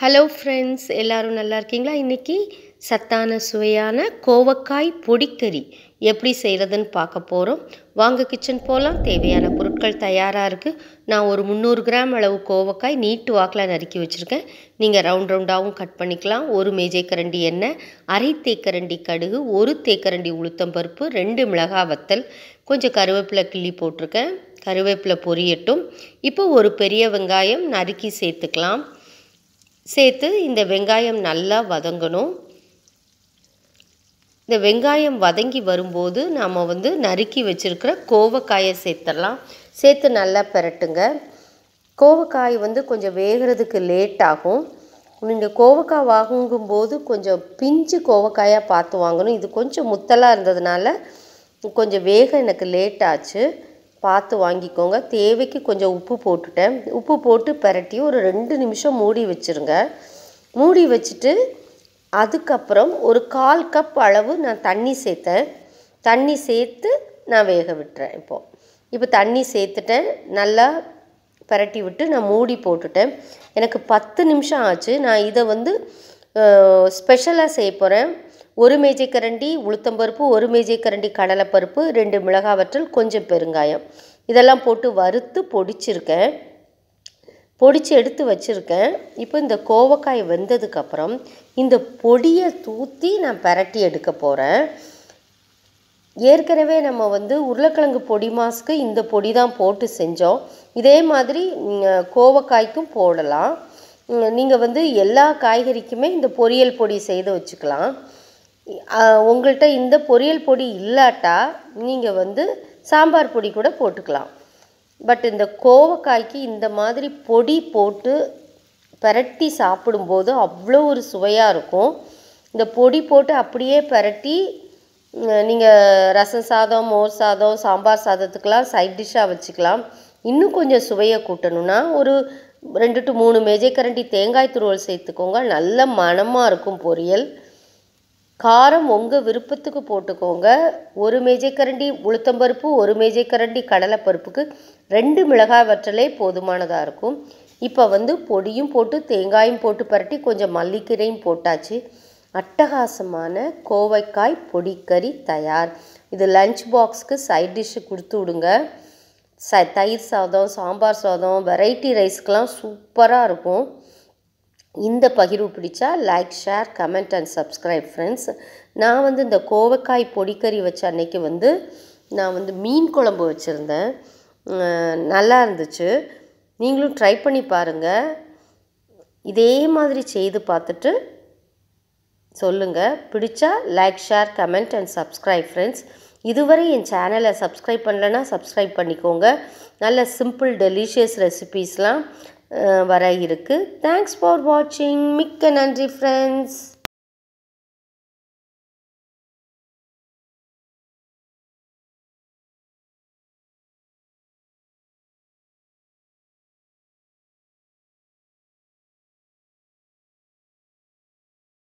Hello friends எல்லோரும் நல்லா இருக்கீங்களா? இன்றைக்கி சத்தான சுவையான கோவக்காய் பொடிக்கறி எப்படி செய்கிறதுன்னு பார்க்க போகிறோம் வாங்க கிச்சன் போகலாம் தேவையான பொருட்கள் தயாராக இருக்குது நான் ஒரு முந்நூறு கிராம் அளவு கோவக்காய் நீட்டு வாக்கில் நறுக்கி வச்சுருக்கேன். நீங்கள் ரவுண்ட் ரவுண்டாகவும் கட் பண்ணிக்கலாம். ஒரு மேஜை கரண்டி எண்ணெய் அரை தேக்கரண்டி கடுகு ஒரு தேக்கரண்டி உளுத்தம்பருப்பு ரெண்டு மிளகாய் வத்தல் கொஞ்சம் கருவேப்பிலை கிள்ளி போட்டிருக்கேன். கருவேப்பிலை பொரியட்டும். இப்போ ஒரு பெரிய வெங்காயம் நறுக்கி சேர்த்துக்கலாம். சேர்த்து இந்த வெங்காயம் நல்லா வதங்கணும். இந்த வெங்காயம் வதங்கி வரும்போது நாம் வந்து நறுக்கி வச்சுருக்கிற கோவக்காயை சேர்த்துடலாம். சேர்த்து நல்லா பெரட்டுங்க. கோவக்காய் வந்து கொஞ்சம் வேகிறதுக்கு லேட் ஆகும். நீங்கள் கோவக்காய் வாங்கும்போது கொஞ்சம் பிஞ்சு கோவக்காயாக பார்த்து வாங்கணும். இது கொஞ்சம் முத்தலாக இருந்ததுனால கொஞ்சம் வேக எனக்கு லேட் ஆச்சு. பார்த்து வாங்கிக்கோங்க. தேவைக்கு கொஞ்சம் உப்பு போட்டுட்டேன். உப்பு போட்டு பரட்டி ஒரு ரெண்டு நிமிஷம் மூடி வச்சுருங்க. மூடி வச்சுட்டு அதுக்கப்புறம் ஒரு கால் கப் அளவு நான் தண்ணி சேர்த்தேன். தண்ணி சேர்த்து நான் வேக விட்டுறேன் இப்போது இப்போ தண்ணி சேர்த்துட்டேன். நல்லா பரட்டி விட்டு நான் மூடி போட்டுட்டேன். எனக்கு பத்து நிமிஷம் ஆச்சு. நான் இதை வந்து ஸ்பெஷலாக செய்ய போகிறேன் ஒரு மேஜை கரண்டி உளுத்தம்பருப்பு ஒரு மேஜை கரண்டி கடலைப்பருப்பு ரெண்டு மிளகாய் வற்றல் கொஞ்சம் பெருங்காயம். இதெல்லாம் போட்டு வறுத்து பொடிச்சிருக்கேன். பொடிச்சு எடுத்து வச்சுருக்கேன். இப்போ இந்த கோவக்காய் வெந்ததுக்கப்புறம் இந்த பொடியை தூற்றி நான் பரட்டி எடுக்க போகிறேன் ஏற்கனவே நம்ம வந்து உருளைக்கிழங்கு பொடி மாஸ்க்கு இந்த பொடி தான் போட்டு செஞ்சோம். இதே மாதிரி கோவக்காய்க்கும் போடலாம். நீங்கள் வந்து எல்லா காய்கறிக்குமே இந்த பொரியல் பொடி செய்து வச்சுக்கலாம். உங்கள்கிட்ட இந்த பொரியல் பொடி இல்லாட்டா நீங்கள் வந்து சாம்பார் பொடி கூட போட்டுக்கலாம். பட் இந்த கோவக்காய்க்கு இந்த மாதிரி பொடி போட்டு பரட்டி சாப்பிடும்போது அவ்வளோ ஒரு சுவையாக இருக்கும். இந்த பொடி போட்டு அப்படியே பரட்டி நீங்கள் ரசம் சாதம் மோர் சாதம் சாம்பார் சாதத்துக்கெலாம் சைட் டிஷ்ஷாக வச்சுக்கலாம். இன்னும் கொஞ்சம் சுவையை கூட்டணும்னா ஒரு ரெண்டு டு மூணு மேஜை கரண்டி தேங்காய் துருவல் சேர்த்துக்கோங்க. நல்ல மணமாக இருக்கும் பொரியல். காரம் உங்கள் விருப்பத்துக்கு போட்டுக்கோங்க. ஒரு மேஜைக்கரண்டி உளுத்தம்பருப்பு ஒரு மேஜைக்கரண்டி கடலைப்பருப்புக்கு ரெண்டு மிளகாய் வற்றலே போதுமானதாக இருக்கும். இப்போ வந்து பொடியும் போட்டு தேங்காயும் போட்டு பரட்டி கொஞ்சம் மல்லிக்கீரையும் போட்டாச்சு. அட்டகாசமான கோவைக்காய் பொடிக்கறி தயார். இது லஞ்ச் பாக்ஸ்க்கு சைட் டிஷ்ஷு கொடுத்து விடுங்க. ச தயிர் சாதம் சாம்பார் சாதம் வெரைட்டி ரைஸ்க்கெலாம் சூப்பராக இருக்கும். இந்த பகிர்வு பிடிச்சா like share comment and subscribe friends நான் வந்து இந்த கோவக்காய் பொடிக்கறி வச்ச அன்னைக்கு வந்து நான் வந்து மீன் குழம்பு வச்சுருந்தேன். நல்லா இருந்துச்சு. நீங்களும் ட்ரை பண்ணி பாருங்கள் இதே மாதிரி செய்து பார்த்துட்டு சொல்லுங்கள் பிடிச்சா like share comment and subscribe friends இதுவரை என் சேனலை சப்ஸ்கிரைப் பண்ணலன்னா சப்ஸ்கிரைப் பண்ணிக்கோங்க. நல்ல சிம்பிள் டெலிஷியஸ் ரெசிபீஸ்லாம் வர இருக்குது தேங்க்ஸ் ஃபார் வாட்சிங் மிக்க நன்றி ஃப்ரெண்ட்ஸ்